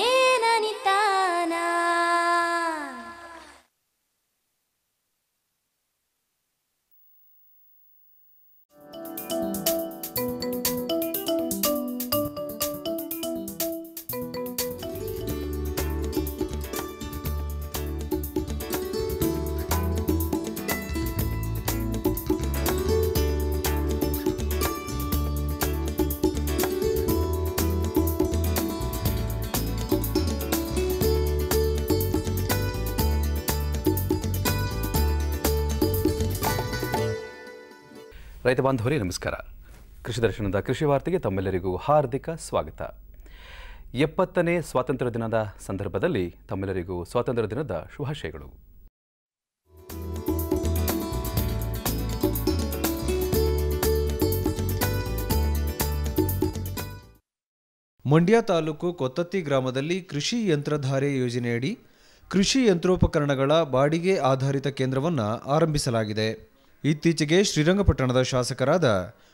ね ರೈತ ಬಾಂಧವರೇ, ನಮಸ್ಕಾರ. ಕೃಷಿ ದರ್ಶನದ ಕೃಷಿ ವಾರ್ತೆಗೆ ತಮ್ಮೆಲ್ಲರಿಗೂ ಹಾರ್ದಿಕ ಸ್ವಾಗತ. ಎಪ್ಪತ್ತನೇ ಸ್ವಾತಂತ್ರ್ಯ ದಿನದ ಸಂದರ್ಭದಲ್ಲಿ ತಮ್ಮೆಲ್ಲರಿಗೂ ಸ್ವಾತಂತ್ರ್ಯ ದಿನದ ಶುಭಾಶಯಗಳು. ಮಂಡ್ಯ ತಾಲೂಕು ಕೊತ್ತತ್ತಿ ಗ್ರಾಮದಲ್ಲಿ ಕೃಷಿ ಯಂತ್ರಧಾರೆ ಯೋಜನೆಯಡಿ ಕೃಷಿ ಯಂತ್ರೋಪಕರಣಗಳ ಬಾಡಿಗೆ ಆಧಾರಿತ ಕೇಂದ್ರವನ್ನು ಆರಂಭಿಸಲಾಗಿದೆ. ಇತ್ತೀಚೆಗೆ ಶ್ರೀರಂಗಪಟ್ಟಣದ ಶಾಸಕರಾದ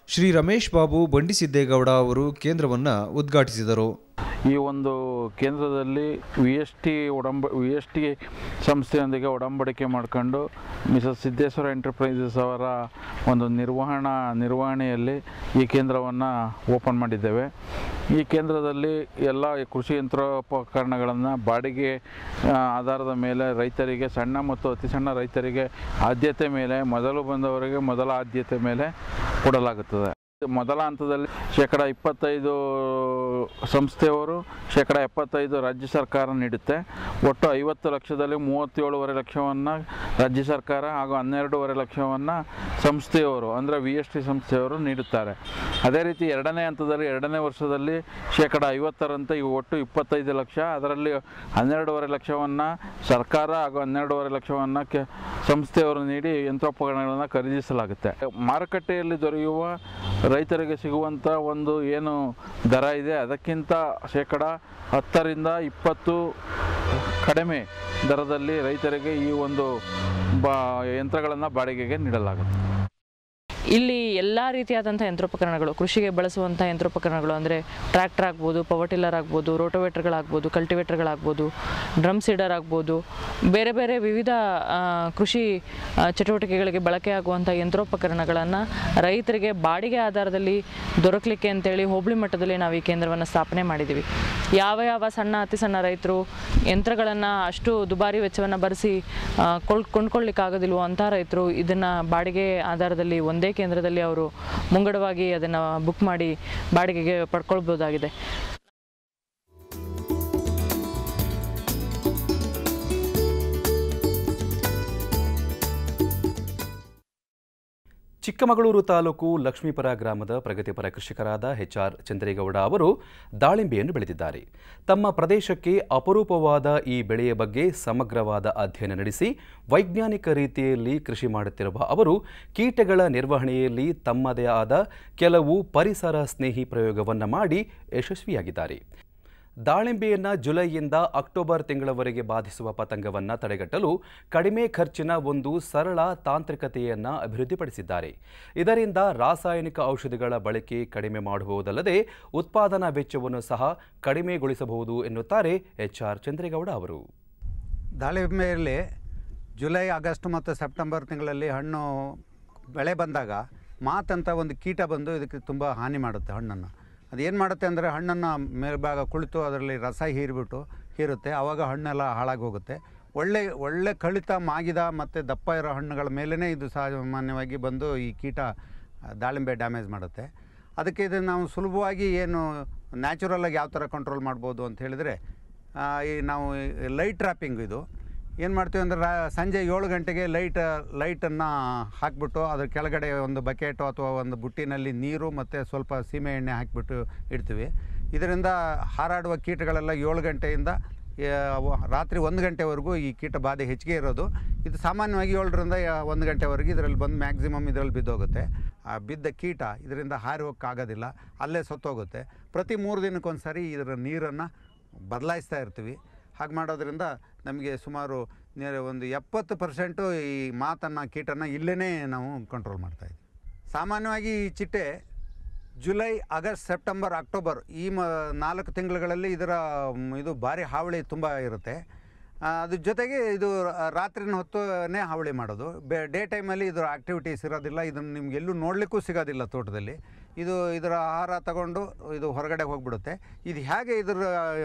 ಶ್ರೀ ರಮೇಶ್ ಬಾಬು ಬಂಡಿಸಿದ್ದೇಗೌಡ ಅವರು ಕೇಂದ್ರವನ್ನು ಉದ್ಘಾಟಿಸಿದರು. ಈ ಒಂದು ಕೇಂದ್ರದಲ್ಲಿ ವಿ ಎಸ್ ಟಿ ಒಡಂಬ, ವಿ ಎಸ್ ಟಿ ಸಂಸ್ಥೆಯೊಂದಿಗೆ ಒಡಂಬಡಿಕೆ ಮಾಡಿಕೊಂಡು ಮಿಸಸ್ ಸಿದ್ದೇಶ್ವರ ಎಂಟರ್ಪ್ರೈಸಸ್ ಅವರ ಒಂದು ನಿರ್ವಹಣಾ ನಿರ್ವಹಣೆಯಲ್ಲಿ ಈ ಕೇಂದ್ರವನ್ನು ಓಪನ್ ಮಾಡಿದ್ದೇವೆ. ಈ ಕೇಂದ್ರದಲ್ಲಿ ಎಲ್ಲ ಕೃಷಿ ಯಂತ್ರೋಪಕರಣಗಳನ್ನು ಬಾಡಿಗೆ ಆಧಾರದ ಮೇಲೆ ರೈತರಿಗೆ, ಸಣ್ಣ ಮತ್ತು ಅತಿ ಸಣ್ಣ ರೈತರಿಗೆ ಆದ್ಯತೆ ಮೇಲೆ, ಮೊದಲು ಬಂದವರಿಗೆ ಮೊದಲ ಆದ್ಯತೆ ಮೇಲೆ ಕೊಡಲಾಗುತ್ತದೆ. ಮೊದಲ ಹಂತದಲ್ಲಿ ಶೇಕಡ ಇಪ್ಪತ್ತೈದು ಸಂಸ್ಥೆಯವರು ಶೇಕಡ ಎಪ್ಪತ್ತೈದು ರಾಜ್ಯ ಸರ್ಕಾರ ನೀಡುತ್ತೆ. ಒಟ್ಟು ಐವತ್ತು ಲಕ್ಷದಲ್ಲಿ ಮೂವತ್ತೇಳುವರೆ ಲಕ್ಷವನ್ನು ರಾಜ್ಯ ಸರ್ಕಾರ ಹಾಗೂ ಹನ್ನೆರಡೂವರೆ ಲಕ್ಷವನ್ನು ಸಂಸ್ಥೆಯವರು, ಅಂದರೆ ವಿ ಎಸ್ ಟಿ ಸಂಸ್ಥೆಯವರು ನೀಡುತ್ತಾರೆ. ಅದೇ ರೀತಿ ಎರಡನೇ ಹಂತದಲ್ಲಿ, ಎರಡನೇ ವರ್ಷದಲ್ಲಿ ಶೇಕಡ ಐವತ್ತರಂತೆ ಇವು ಒಟ್ಟು ಇಪ್ಪತ್ತೈದು ಲಕ್ಷ. ಅದರಲ್ಲಿ ಹನ್ನೆರಡೂವರೆ ಲಕ್ಷವನ್ನು ಸರ್ಕಾರ ಹಾಗೂ ಹನ್ನೆರಡೂವರೆ ಲಕ್ಷವನ್ನು ಕೆ ಸಂಸ್ಥೆಯವರು ನೀಡಿ ಯಂತ್ರೋಪಕರಣಗಳನ್ನು ಖರೀದಿಸಲಾಗುತ್ತೆ. ಮಾರುಕಟ್ಟೆಯಲ್ಲಿ ದೊರೆಯುವ ರೈತರಿಗೆ ಸಿಗುವಂಥ ಒಂದು ಏನು ದರ ಇದೆ, ಅದಕ್ಕಿಂತ ಶೇಕಡ ಹತ್ತರಿಂದ ಇಪ್ಪತ್ತು ಕಡಿಮೆ ದರದಲ್ಲಿ ರೈತರಿಗೆ ಈ ಒಂದು ಬಾ ಯಂತ್ರಗಳನ್ನು ಬಾಡಿಗೆಗೆ ನೀಡಲಾಗುತ್ತೆ ಇಲ್ಲಿ ಎಲ್ಲ ರೀತಿಯಾದಂಥ ಯಂತ್ರೋಪಕರಣಗಳು, ಕೃಷಿಗೆ ಬಳಸುವಂಥ ಯಂತ್ರೋಪಕರಣಗಳು ಅಂದರೆ ಟ್ರ್ಯಾಕ್ಟರ್ ಆಗ್ಬೋದು ಪವರ್ ಟಿಲ್ಲರ್ ಆಗ್ಬೋದು ರೋಟೋವೇಟರ್ಗಳಾಗ್ಬೋದು ಕಲ್ಟಿವೇಟರ್ಗಳಾಗ್ಬೋದು ಡ್ರಮ್ ಸೀಡರ್ ಆಗ್ಬೋದು, ಬೇರೆ ಬೇರೆ ವಿವಿಧ ಕೃಷಿ ಚಟುವಟಿಕೆಗಳಿಗೆ ಬಳಕೆಯಾಗುವಂಥ ಯಂತ್ರೋಪಕರಣಗಳನ್ನು ರೈತರಿಗೆ ಬಾಡಿಗೆ ಆಧಾರದಲ್ಲಿ ದೊರಕಲಿಕ್ಕೆ ಅಂತೇಳಿ ಹೋಬಳಿ ಮಟ್ಟದಲ್ಲಿ ನಾವು ಈ ಕೇಂದ್ರವನ್ನು ಸ್ಥಾಪನೆ ಮಾಡಿದ್ದೀವಿ ಯಾವ ಯಾವ ಸಣ್ಣ, ಅತಿ ಸಣ್ಣ ರೈತರು ಯಂತ್ರಗಳನ್ನು ಅಷ್ಟು ದುಬಾರಿ ವೆಚ್ಚವನ್ನು ಭರಿಸಿ ಕೊಂಡ್ಕೊಳ್ಳಿಕ್ಕಾಗೋದಿಲ್ವೋ ಅಂಥ ರೈತರು ಇದನ್ನು ಬಾಡಿಗೆ ಆಧಾರದಲ್ಲಿ ಒಂದೇ ಕೇಂದ್ರದಲ್ಲಿ ಅವರು ಮುಂಗಡವಾಗಿ ಅದನ್ನು ಬುಕ್ ಮಾಡಿ ಬಾಡಿಗೆಗೆ ಪಡ್ಕೊಳ್ಬೋದಾಗಿದೆ. ಚಿಕ್ಕಮಗಳೂರು ತಾಲೂಕು ಲಕ್ಷ್ಮೀಪುರ ಗ್ರಾಮದ ಪ್ರಗತಿಪರ ಕೃಷಿಕರಾದ ಎಚ್ ಆರ್ ಚಂದ್ರೇಗೌಡ ಅವರು ದಾಳಿಂಬೆಯನ್ನು ಬೆಳೆದಿದ್ದಾರೆ. ತಮ್ಮ ಪ್ರದೇಶಕ್ಕೆ ಅಪರೂಪವಾದ ಈ ಬೆಳೆಯ ಬಗ್ಗೆ ಸಮಗ್ರವಾದ ಅಧ್ಯಯನ ನಡೆಸಿ ವೈಜ್ಞಾನಿಕ ರೀತಿಯಲ್ಲಿ ಕೃಷಿ ಮಾಡುತ್ತಿರುವ ಅವರು ಕೀಟಗಳ ನಿರ್ವಹಣೆಯಲ್ಲಿ ತಮ್ಮದೇ ಆದ ಕೆಲವು ಪರಿಸರ ಸ್ನೇಹಿ ಪ್ರಯೋಗವನ್ನು ಮಾಡಿ ಯಶಸ್ವಿಯಾಗಿದ್ದಾರೆ. ದಾಳಿಂಬೆಯನ್ನು ಜುಲೈಯಿಂದ ಅಕ್ಟೋಬರ್ ತಿಂಗಳವರೆಗೆ ಬಾಧಿಸುವ ಪತಂಗವನ್ನು ತಡೆಗಟ್ಟಲು ಕಡಿಮೆ ಖರ್ಚಿನ ಒಂದು ಸರಳ ತಾಂತ್ರಿಕತೆಯನ್ನು ಅಭಿವೃದ್ಧಿಪಡಿಸಿದ್ದಾರೆ. ಇದರಿಂದ ರಾಸಾಯನಿಕ ಔಷಧಿಗಳ ಬಳಕೆ ಕಡಿಮೆ ಮಾಡುವುದಲ್ಲದೆ ಉತ್ಪಾದನಾ ವೆಚ್ಚವನ್ನು ಸಹ ಕಡಿಮೆಗೊಳಿಸಬಹುದು ಎನ್ನುತ್ತಾರೆ ಎಚ್ ಆರ್ ಚಂದ್ರೇಗೌಡ ಅವರು. ದಾಳಿಂಬೆಯಲ್ಲಿ ಜುಲೈ, ಆಗಸ್ಟ್ ಮತ್ತು ಸೆಪ್ಟೆಂಬರ್ ತಿಂಗಳಲ್ಲಿ ಹಣ್ಣು ಬೆಳೆ ಬಂದಾಗ ಮಾತಂತ ಒಂದು ಕೀಟ ಬಂದು ಇದಕ್ಕೆ ತುಂಬ ಹಾನಿ ಮಾಡುತ್ತೆ ಹಣ್ಣನ್ನು. ಅದು ಏನು ಮಾಡುತ್ತೆ ಅಂದರೆ ಹಣ್ಣನ್ನು ಮೇಲ್ಭಾಗ ಕುಳಿತು ಅದರಲ್ಲಿ ರಸ ಹೀರಿಬಿಟ್ಟು ಹೀರುತ್ತೆ. ಆವಾಗ ಹಣ್ಣೆಲ್ಲ ಹಾಳಾಗಿ ಹೋಗುತ್ತೆ ಒಳ್ಳೆ ಒಳ್ಳೆ ಕಳಿತ ಮಾಗಿದ ಮತ್ತು ದಪ್ಪ ಇರೋ ಹಣ್ಣುಗಳ ಮೇಲೇ ಇದು ಸಾಮಾನ್ಯವಾಗಿ ಬಂದು ಈ ಕೀಟ ದಾಳಿಂಬೆ ಡ್ಯಾಮೇಜ್ ಮಾಡುತ್ತೆ. ಅದಕ್ಕೆ ಇದನ್ನು ನಾವು ಸುಲಭವಾಗಿ ಏನು ನ್ಯಾಚುರಲಾಗಿ ಯಾವ ಥರ ಕಂಟ್ರೋಲ್ ಮಾಡ್ಬೋದು ಅಂತ ಹೇಳಿದರೆ ಈ ನಾವು ಲೈಟ್ ಟ್ರ್ಯಾಪಿಂಗ್ ಇದು. ಏನು ಮಾಡ್ತೀವಿ ಅಂದರೆ ರಾ- ಸಂಜೆ ಏಳು ಗಂಟೆಗೆ ಲೈಟ್ ಲೈಟನ್ನು ಹಾಕಿಬಿಟ್ಟು ಅದ್ರ ಕೆಳಗಡೆ ಒಂದು ಬಕೆಟು ಅಥವಾ ಒಂದು ಬುಟ್ಟಿನಲ್ಲಿ ನೀರು ಮತ್ತು ಸ್ವಲ್ಪ ಸೀಮೆ ಎಣ್ಣೆ ಹಾಕಿಬಿಟ್ಟು ಇಡ್ತೀವಿ. ಇದರಿಂದ ಹಾರಾಡುವ ಕೀಟಗಳೆಲ್ಲ ಏಳು ಗಂಟೆಯಿಂದ ರಾತ್ರಿ ಒಂದು ಗಂಟೆವರೆಗೂ ಈ ಕೀಟ ಬಾಧೆ ಹೆಚ್ಚಿಗೆ ಇರೋದು. ಇದು ಸಾಮಾನ್ಯವಾಗಿ ಏಳರಿಂದ ಒಂದು ಗಂಟೆವರೆಗೆ ಇದರಲ್ಲಿ ಬಂದು ಮ್ಯಾಕ್ಸಿಮಮ್ ಇದರಲ್ಲಿ ಬಿದ್ದೋಗುತ್ತೆ. ಆ, ಬಿದ್ದ ಕೀಟ ಇದರಿಂದ ಹಾರಿ ಹೋಗೋಕ್ಕಾಗೋದಿಲ್ಲ ಅಲ್ಲೇ ಸತ್ತೋಗುತ್ತೆ. ಪ್ರತಿ ಮೂರು ದಿನಕ್ಕೊಂದು ಸರಿ ಇದರ ನೀರನ್ನು ಬದಲಾಯಿಸ್ತಾ ಇರ್ತೀವಿ. ಹಾಗೆ ಮಾಡೋದ್ರಿಂದ ನಮಗೆ ಸುಮಾರು ಒಂದು ಎಪ್ಪತ್ತು ಪರ್ಸೆಂಟು ಈ ಮಾತನ್ನು, ಕೀಟನ್ನು ಇಲ್ಲೇ ನಾವು ಕಂಟ್ರೋಲ್ ಮಾಡ್ತಾಯಿದ್ವಿ ಸಾಮಾನ್ಯವಾಗಿ ಈ ಚಿಟ್ಟೆ ಜುಲೈ, ಆಗಸ್ಟ್, ಸೆಪ್ಟೆಂಬರ್, ಅಕ್ಟೋಬರ್ ಈ ಮ ನಾಲ್ಕು ತಿಂಗಳುಗಳಲ್ಲಿ ಇದರ ಇದು ಭಾರಿ ಹಾವಳಿ ತುಂಬ ಇರುತ್ತೆ. ಅದ್ರ ಜೊತೆಗೆ ಇದು ರಾತ್ರಿನ ಹೊತ್ತನೇ ಹಾವಳಿ ಮಾಡೋದು. ಬೆ, ಡೇ ಟೈಮಲ್ಲಿ ಇದರ ಆ್ಯಕ್ಟಿವಿಟೀಸ್ ಇರೋದಿಲ್ಲ. ಇದನ್ನು ನಿಮ್ಗೆ ಎಲ್ಲೂ ನೋಡಲಿಕ್ಕೂ ಸಿಗೋದಿಲ್ಲ ತೋಟದಲ್ಲಿ. ಇದು ಇದರ ಆಹಾರ ತಗೊಂಡು ಇದು ಹೊರಗಡೆ ಹೋಗ್ಬಿಡುತ್ತೆ. ಇದು ಹೇಗೆ ಇದರ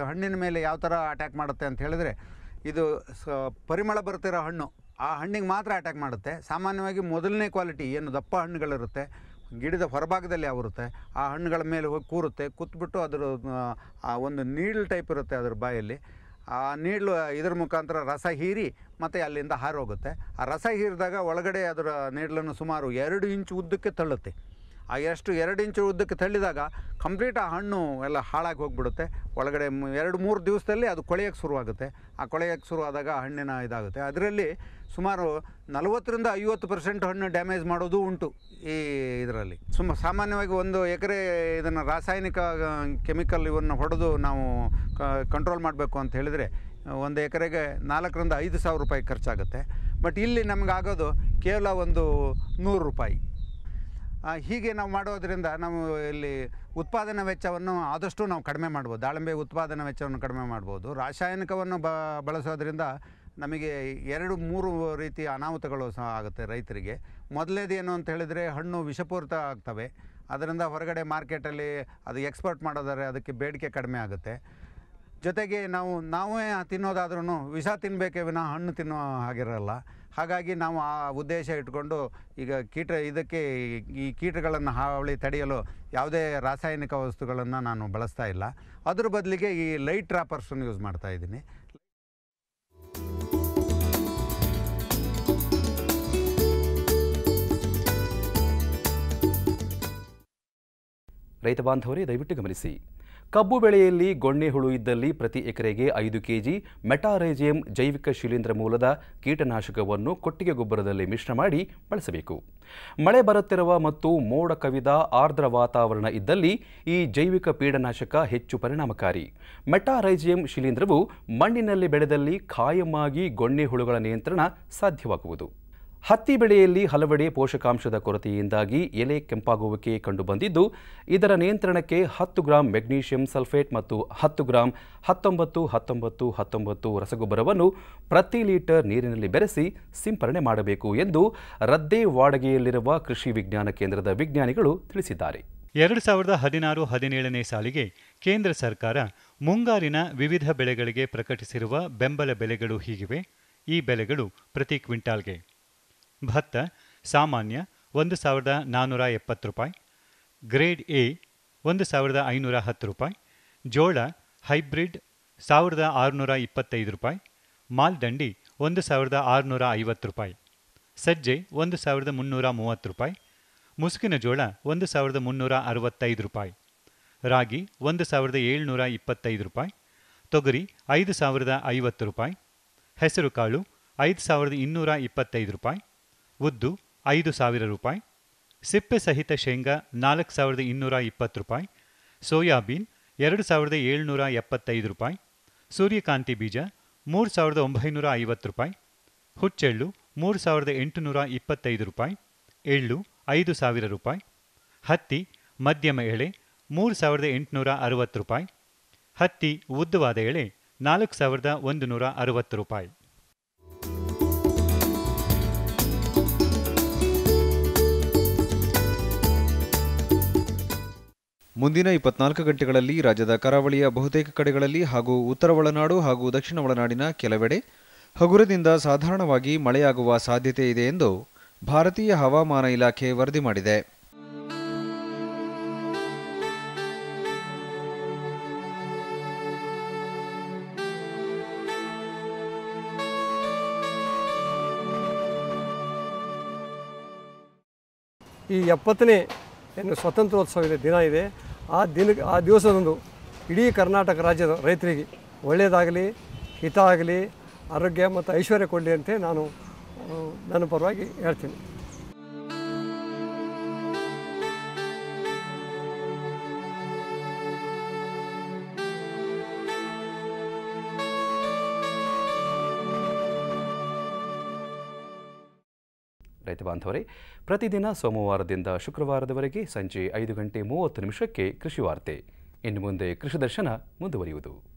ಹಣ್ಣಿನ ಮೇಲೆ ಯಾವ ಥರ ಅಟ್ಯಾಕ್ ಮಾಡುತ್ತೆ ಅಂತ ಹೇಳಿದರೆ ಇದು ಸ ಪರಿಮಳ ಬರ್ತಿರೋ ಹಣ್ಣು ಆ ಹಣ್ಣಿಗೆ ಮಾತ್ರ ಅಟ್ಯಾಕ್ ಮಾಡುತ್ತೆ. ಸಾಮಾನ್ಯವಾಗಿ ಮೊದಲನೇ ಕ್ವಾಲಿಟಿ ಏನು ದಪ್ಪ ಹಣ್ಣುಗಳಿರುತ್ತೆ ಗಿಡದ ಹೊರಭಾಗದಲ್ಲಿ ಯಾವಿರುತ್ತೆ ಆ ಹಣ್ಣುಗಳ ಮೇಲೆ ಹೋಗಿ ಕೂರುತ್ತೆ ಕೂತ್ಬಿಟ್ಟು ಅದರ ಆ, ಒಂದು ನೀಡ್ಲು ಟೈಪ್ ಇರುತ್ತೆ ಅದ್ರ ಬಾಯಲ್ಲಿ. ಆ ನೀಡ್ಲು ಇದ್ರ ಮುಖಾಂತರ ರಸ ಹೀರಿ ಮತ್ತು ಅಲ್ಲಿಂದ ಹಾರೋಗುತ್ತೆ. ಆ ರಸ ಹೀರಿದಾಗ ಒಳಗಡೆ ಅದರ ನೀಡ್ಲನ್ನು ಸುಮಾರು ಎರಡು ಇಂಚು ಉದ್ದಕ್ಕೆ ತಳ್ಳುತ್ತೆ. ಆ ಎಷ್ಟು ಎರಡು ಇಂಚು ಉದ್ದಕ್ಕೆ ತಳ್ಳಿದಾಗ ಕಂಪ್ಲೀಟ್ ಆ ಹಣ್ಣು ಎಲ್ಲ ಹಾಳಾಗಿ ಹೋಗ್ಬಿಡುತ್ತೆ. ಒಳಗಡೆ ಎರಡು ಮೂರು ದಿವಸದಲ್ಲಿ ಅದು ಕೊಳೆಯೋಕ್ಕೆ ಶುರುವಾಗುತ್ತೆ. ಆ ಕೊಳೆಯೋಕ್ಕೆ ಶುರುವಾದಾಗ ಹಣ್ಣಿನ ಇದಾಗುತ್ತೆ. ಅದರಲ್ಲಿ ಸುಮಾರು ನಲವತ್ತರಿಂದ ಐವತ್ತು ಪರ್ಸೆಂಟ್ ಹಣ್ಣು ಡ್ಯಾಮೇಜ್ ಮಾಡೋದು ಉಂಟು ಈ ಇದರಲ್ಲಿ. ಸುಮ್ಮ ಸಾಮಾನ್ಯವಾಗಿ ಒಂದು ಎಕರೆ ಇದನ್ನು ರಾಸಾಯನಿಕ ಕೆಮಿಕಲ್ ಇವನ್ನು ಹೊಡೆದು ನಾವು ಕಂಟ್ರೋಲ್ ಮಾಡಬೇಕು ಅಂತ ಹೇಳಿದರೆ ಒಂದು ಎಕರೆಗೆ ನಾಲ್ಕರಿಂದ ಐದು ಸಾವಿರ ರೂಪಾಯಿ ಖರ್ಚಾಗುತ್ತೆ. ಬಟ್ ಇಲ್ಲಿ ನಮಗಾಗೋದು ಕೇವಲ ಒಂದು ನೂರು ರೂಪಾಯಿ. ಹೀಗೆ ನಾವು ಮಾಡೋದರಿಂದ ನಾವು ಇಲ್ಲಿ ಉತ್ಪಾದನಾ ವೆಚ್ಚವನ್ನು ಆದಷ್ಟು ನಾವು ಕಡಿಮೆ ಮಾಡ್ಬೋದು. ದಾಳಿಂಬೆ ಉತ್ಪಾದನಾ ವೆಚ್ಚವನ್ನು ಕಡಿಮೆ ಮಾಡ್ಬೋದು. ರಾಸಾಯನಿಕವನ್ನು ಬ, ಬಳಸೋದ್ರಿಂದ ನಮಗೆ ಎರಡು ಮೂರು ರೀತಿಯ ಅನಾಹುತಗಳು ಸಹ ಆಗುತ್ತೆ ರೈತರಿಗೆ. ಮೊದಲನೇದು ಏನು ಅಂತ ಹೇಳಿದರೆ ಹಣ್ಣು ವಿಷಪೂರಿತ ಆಗ್ತವೆ. ಅದರಿಂದ ಹೊರಗಡೆ ಮಾರ್ಕೆಟಲ್ಲಿ ಅದು ಎಕ್ಸ್ಪೋರ್ಟ್ ಮಾಡೋದಾದ್ರೆ ಅದಕ್ಕೆ ಬೇಡಿಕೆ ಕಡಿಮೆ ಆಗುತ್ತೆ. ಜೊತೆಗೆ ನಾವು, ನಾವೇ ತಿನ್ನೋದಾದ್ರೂ ವಿಷ ತಿನ್ನಬೇಕೇ ವಿನ ಹಣ್ಣು ತಿನ್ನೋ ಹಾಗಿರಲ್ಲ. ಹಾಗಾಗಿ ನಾವು ಆ ಉದ್ದೇಶ ಇಟ್ಕೊಂಡು ಈಗ ಕೀಟ, ಇದಕ್ಕೆ ಈ ಕೀಟಗಳನ್ನು ಹಾವಳಿ ತಡೆಯಲು ಯಾವುದೇ ರಾಸಾಯನಿಕ ವಸ್ತುಗಳನ್ನು ನಾನು ಬಳಸ್ತಾ ಇಲ್ಲ. ಅದ್ರ ಬದಲಿಗೆ ಈ ಲೈಟ್ ಟ್ರಾಪರ್ಸನ್ನು ಯೂಸ್ ಮಾಡ್ತಾ ಇದ್ದೀನಿ. ರೈತ ಬಾಂಧವರೇ, ದಯವಿಟ್ಟು ಗಮನಿಸಿ ಕಬ್ಬು ಬೆಳೆಯಲ್ಲಿ ಗೊಣ್ಣೆ ಹುಳು ಇದ್ದಲ್ಲಿ ಪ್ರತಿ ಎಕರೆಗೆ ಐದು ಕೆಜಿ ಮೆಟಾರೇಜಿಯಂ ಜೈವಿಕ ಶಿಲೀಂಧ್ರ ಮೂಲದ ಕೀಟನಾಶಕವನ್ನು ಕೊಟ್ಟಿಗೆ ಗೊಬ್ಬರದಲ್ಲಿ ಮಿಶ್ರ ಮಾಡಿ ಬಳಸಬೇಕು. ಮಳೆ ಬರುತ್ತಿರುವ ಮತ್ತು ಮೋಡ ಕವಿದ ಆರ್ದ್ರ ವಾತಾವರಣ ಇದ್ದಲ್ಲಿ ಈ ಜೈವಿಕ ಪೀಡನಾಶಕ ಹೆಚ್ಚು ಪರಿಣಾಮಕಾರಿ. ಮೆಟಾರೈಜಿಯಂ ಶಿಲೀಂಧ್ರವು ಮಣ್ಣಿನಲ್ಲಿ ಬೆಳೆದಲ್ಲಿ ಖಾಯಮಾಗಿ ಗೊಣ್ಣೆ ಹುಳುಗಳ ನಿಯಂತ್ರಣ ಸಾಧ್ಯವಾಗುವುದು. ಹತ್ತಿ ಬೆಳೆಯಲ್ಲಿ ಹಲವೆಡೆ ಪೋಷಕಾಂಶದ ಕೊರತೆಯಿಂದಾಗಿ ಎಲೆ ಕೆಂಪಾಗುವಿಕೆ ಕಂಡುಬಂದಿದ್ದು, ಇದರ ನಿಯಂತ್ರಣಕ್ಕೆ ಹತ್ತು ಗ್ರಾಂ ಮೆಗ್ನೀಷಿಯಂ ಸಲ್ಫೇಟ್ ಮತ್ತು ಹತ್ತು ಗ್ರಾಂ ಹತ್ತೊಂಬತ್ತು ಹತ್ತೊಂಬತ್ತು ಹತ್ತೊಂಬತ್ತು ರಸಗೊಬ್ಬರವನ್ನು ಪ್ರತಿ ಲೀಟರ್ ನೀರಿನಲ್ಲಿ ಬೆರೆಸಿ ಸಿಂಪರಣೆ ಮಾಡಬೇಕು ಎಂದು ರದ್ದೆ ವಾಡಗೆಯಲ್ಲಿರುವ ಕೃಷಿ ವಿಜ್ಞಾನ ಕೇಂದ್ರದ ವಿಜ್ಞಾನಿಗಳು ತಿಳಿಸಿದ್ದಾರೆ. ಎರಡು ಸಾವಿರದ ಹದಿನಾರು ಹದಿನೇಳನೇ ಸಾಲಿಗೆ ಕೇಂದ್ರ ಸರ್ಕಾರ ಮುಂಗಾರಿನ ವಿವಿಧ ಬೆಳೆಗಳಿಗೆ ಪ್ರಕಟಿಸಿರುವ ಬೆಂಬಲ ಬೆಲೆಗಳು ಹೀಗಿವೆ. ಈ ಬೆಲೆಗಳು ಪ್ರತಿ ಕ್ವಿಂಟಾಲ್ಗೆ ಭತ್ತ ಸಾಮಾನ್ಯ ಒಂದು ಸಾವಿರದ ನಾನ್ನೂರ ಎಪ್ಪತ್ತು ರೂಪಾಯಿ. ಗ್ರೇಡ್ ಎ ಒಂದು ಸಾವಿರದ ಐನೂರ ಹತ್ತು ರೂಪಾಯಿ. ಜೋಳ ಹೈಬ್ರಿಡ್ ಸಾವಿರದ ಆರುನೂರ ಇಪ್ಪತ್ತೈದು ರೂಪಾಯಿ. ಮಾಲ್ದಂಡಿ ಒಂದು ಸಾವಿರದ ಆರುನೂರ ಐವತ್ತು ರೂಪಾಯಿ. ಸಜ್ಜೆ ಒಂದು ಸಾವಿರದ ಮುನ್ನೂರ ಮೂವತ್ತು ರೂಪಾಯಿ. ಮುಸುಕಿನ ಜೋಳ ಒಂದು ಸಾವಿರದ ಮುನ್ನೂರ ಅರವತ್ತೈದು ರೂಪಾಯಿ. ರಾಗಿ ಒಂದು ಸಾವಿರದ ಏಳ್ನೂರ ಇಪ್ಪತ್ತೈದು ರೂಪಾಯಿ. ತೊಗರಿ ಐದು ಸಾವಿರದ ಐವತ್ತು ರೂಪಾಯಿ. ಹೆಸರುಕಾಳು ಐದು ಸಾವಿರದ ಇನ್ನೂರ ಇಪ್ಪತ್ತೈದು ರೂಪಾಯಿ. ಉದ್ದು ಐದು ಸಾವಿರ ರೂಪಾಯಿ, ಸಿಪ್ಪೆ ಸಹಿತ ಶೇಂಗಾ ನಾಲ್ಕು ಸಾವಿರದ ಇನ್ನೂರ ಇಪ್ಪತ್ತು ರೂಪಾಯಿ, ಸೋಯಾಬೀನ್ ಎರಡು ಸಾವಿರದ ಏಳ್ನೂರ ಎಪ್ಪತ್ತೈದು ರೂಪಾಯಿ, ಸೂರ್ಯಕಾಂತಿ ಬೀಜ ಮೂರು ಸಾವಿರದ ಒಂಬೈನೂರ ಐವತ್ತು ರೂಪಾಯಿ, ಹುಚ್ಚೆಳ್ಳು ಮೂರು ಸಾವಿರದ ಎಂಟುನೂರ ಇಪ್ಪತ್ತೈದು ರೂಪಾಯಿ, ಎಳ್ಳು ಐದು ಸಾವಿರ ರೂಪಾಯಿ, ಹತ್ತಿ ಮಧ್ಯಮ ಎಳೆ ಮೂರು ಸಾವಿರದ ಎಂಟುನೂರ ಅರವತ್ತು ರೂಪಾಯಿ, ಹತ್ತಿ ಉದ್ದವಾದ ಎಳೆ ನಾಲ್ಕು ಸಾವಿರದ ಒಂದು ನೂರ ಅರವತ್ತು ರೂಪಾಯಿ. ಮುಂದಿನ ಇಪ್ಪತ್ನಾಲ್ಕು ಗಂಟೆಗಳಲ್ಲಿ ರಾಜ್ಯದ ಕರಾವಳಿಯ ಬಹುತೇಕ ಕಡೆಗಳಲ್ಲಿ ಹಾಗೂ ಉತ್ತರ ಒಳನಾಡು ಹಾಗೂ ದಕ್ಷಿಣ ಒಳನಾಡಿನ ಕೆಲವೆಡೆ ಹಗುರದಿಂದ ಸಾಧಾರಣವಾಗಿ ಮಳೆಯಾಗುವ ಸಾಧ್ಯತೆ ಇದೆ ಎಂದು ಭಾರತೀಯ ಹವಾಮಾನ ಇಲಾಖೆ ವರದಿ ಮಾಡಿದೆ. ಈ ಎಪ್ಪತ್ತನೇ ಏನು ಸ್ವಾತಂತ್ರ್ಯೋತ್ಸವದ ದಿನ ಇದೆ. ಆ ದಿನ, ಆ ದಿವಸದಂದು ಇಡೀ ಕರ್ನಾಟಕ ರಾಜ್ಯದ ರೈತರಿಗೆ ಒಳ್ಳೆಯದಾಗಲಿ, ಹಿತ ಆಗಲಿ, ಆರೋಗ್ಯ ಮತ್ತು ಐಶ್ವರ್ಯ ಕೊಡಲಿ ಅಂತ ನಾನು ನನ್ನ ಪರವಾಗಿ ಹೇಳ್ತೀನಿ. ರೈತ ಬಾಂಧವರೇ, ಪ್ರತಿದಿನ ಸೋಮವಾರದಿಂದ ಶುಕ್ರವಾರದವರೆಗೆ ಸಂಜೆ ಐದು ಗಂಟೆ ಮೂವತ್ತು ನಿಮಿಷಕ್ಕೆ ಕೃಷಿ ವಾರ್ತೆ. ಇನ್ನು ಮುಂದೆ ಕೃಷಿ ದರ್ಶನ ಮುಂದುವರಿಯುವುದು.